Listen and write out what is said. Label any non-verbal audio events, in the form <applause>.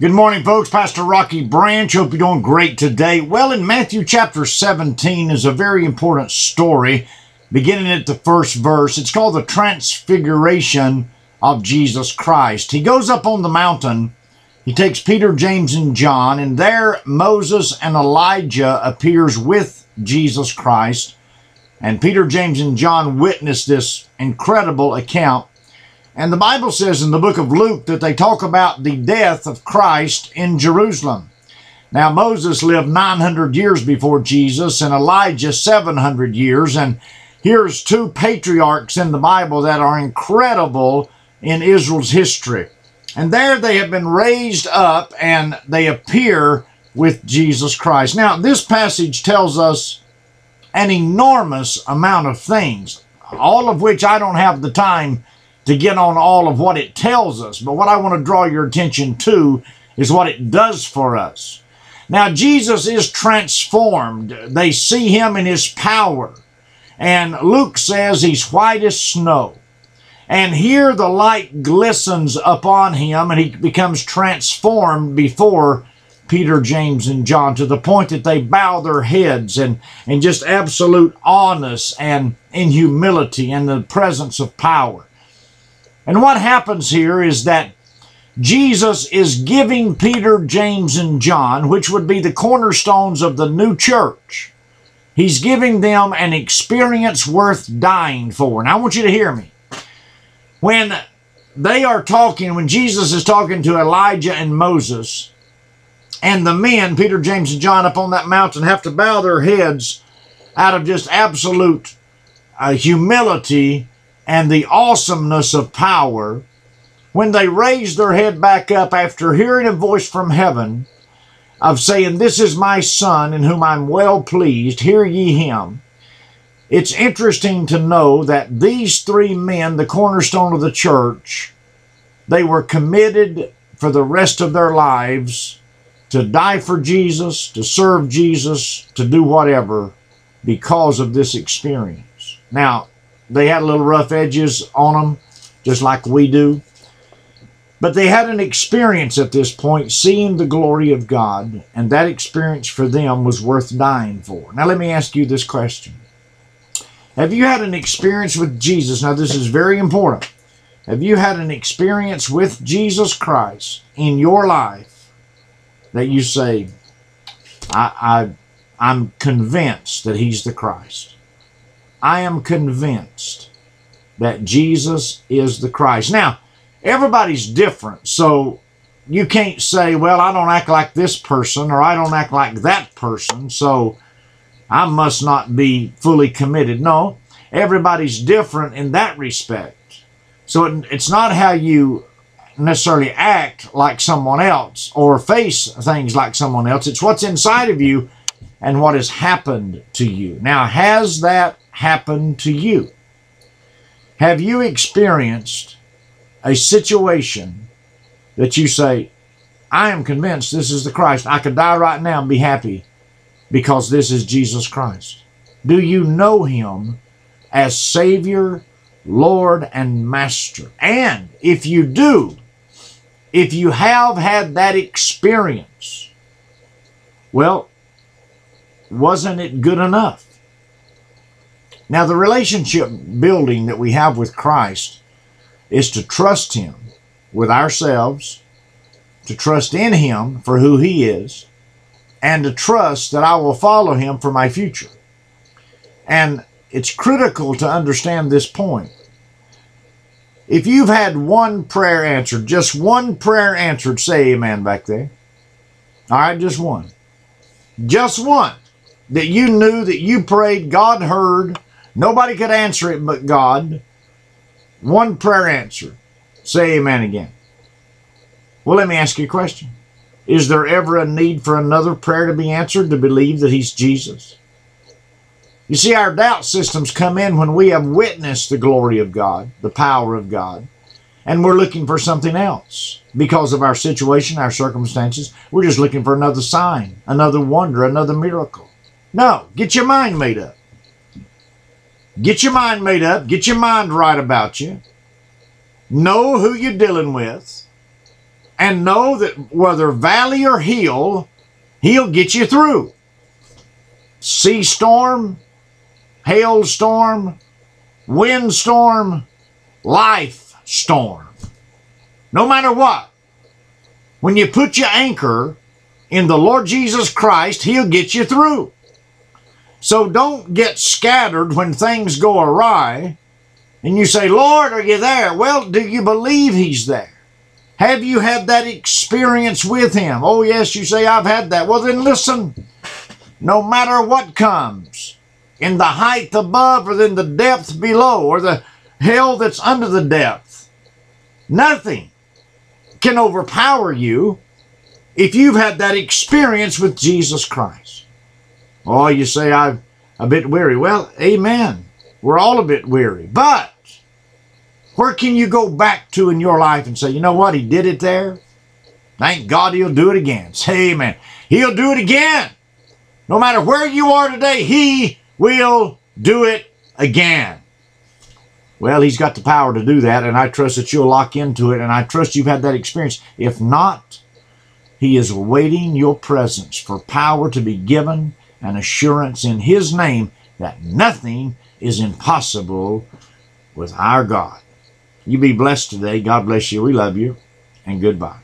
Good morning, folks. Pastor Rocky Branch. Hope you're doing great today. Well, in Matthew chapter 17 is a very important story, beginning at the first verse. It's called the Transfiguration of Jesus Christ. He goes up on the mountain. He takes Peter, James, and John, and there Moses and Elijah appears with Jesus Christ. And Peter, James, and John witness this incredible account and the Bible says in the book of Luke that they talk about the death of Christ in Jerusalem. Now, Moses lived 900 years before Jesus and Elijah 700 years. And here's two patriarchs in the Bible that are incredible in Israel's history. And there they have been raised up and they appear with Jesus Christ. Now, this passage tells us an enormous amount of things, all of which I don't have the time to get on all of what it tells us. But what I want to draw your attention to is what it does for us. Now, Jesus is transformed. They see him in his power. And Luke says he's white as snow. And here the light glistens upon him, and he becomes transformed before Peter, James, and John to the point that they bow their heads and, and just absolute awness and in humility in the presence of power. And what happens here is that Jesus is giving Peter, James, and John, which would be the cornerstones of the new church, he's giving them an experience worth dying for. And I want you to hear me. When they are talking, when Jesus is talking to Elijah and Moses, and the men, Peter, James, and John, up on that mountain have to bow their heads out of just absolute uh, humility and the awesomeness of power, when they raised their head back up after hearing a voice from heaven of saying, This is my Son in whom I'm well pleased, hear ye him. It's interesting to know that these three men, the cornerstone of the church, they were committed for the rest of their lives to die for Jesus, to serve Jesus, to do whatever because of this experience. Now, they had little rough edges on them, just like we do. But they had an experience at this point seeing the glory of God, and that experience for them was worth dying for. Now, let me ask you this question Have you had an experience with Jesus? Now, this is very important. Have you had an experience with Jesus Christ in your life that you say, I, I, I'm convinced that He's the Christ? I am convinced that Jesus is the Christ. Now, everybody's different, so you can't say, well, I don't act like this person or I don't act like that person, so I must not be fully committed. No, everybody's different in that respect. So it, it's not how you necessarily act like someone else or face things like someone else. It's what's inside of you and what has happened to you. Now, has that happened to you? Have you experienced a situation that you say, I am convinced this is the Christ. I could die right now and be happy because this is Jesus Christ. Do you know him as Savior, Lord, and Master? And if you do, if you have had that experience, well, wasn't it good enough? Now, the relationship building that we have with Christ is to trust Him with ourselves, to trust in Him for who He is, and to trust that I will follow Him for my future. And it's critical to understand this point. If you've had one prayer answered, just one prayer answered, say amen back there. All right, just one. Just one that you knew that you prayed, God heard, Nobody could answer it but God. One prayer answer. Say amen again. Well, let me ask you a question. Is there ever a need for another prayer to be answered to believe that He's Jesus? You see, our doubt systems come in when we have witnessed the glory of God, the power of God, and we're looking for something else because of our situation, our circumstances. We're just looking for another sign, another wonder, another miracle. No, get your mind made up. Get your mind made up. Get your mind right about you. Know who you're dealing with. and know that whether valley or hill, He'll get you through. Sea storm, hailstorm, windstorm, life storm. No matter what, when you put your anchor in the Lord Jesus Christ, He'll get you through. So don't get scattered when things go awry and you say, Lord, are you there? Well, do you believe He's there? Have you had that experience with Him? Oh, yes, you say, I've had that. Well, then listen, no matter what comes, in the height above or in the depth below or the hell that's under the depth, nothing can overpower you if you've had that experience with Jesus Christ. Oh, you say, I'm a bit weary. Well, amen. We're all a bit weary. But where can you go back to in your life and say, you know what? He did it there. Thank God he'll do it again. <laughs> Say amen. He'll do it again. No matter where you are today, he will do it again. Well, he's got the power to do that, and I trust that you'll lock into it, and I trust you've had that experience. If not, he is waiting your presence for power to be given and assurance in his name that nothing is impossible with our God. You be blessed today. God bless you. We love you, and goodbye.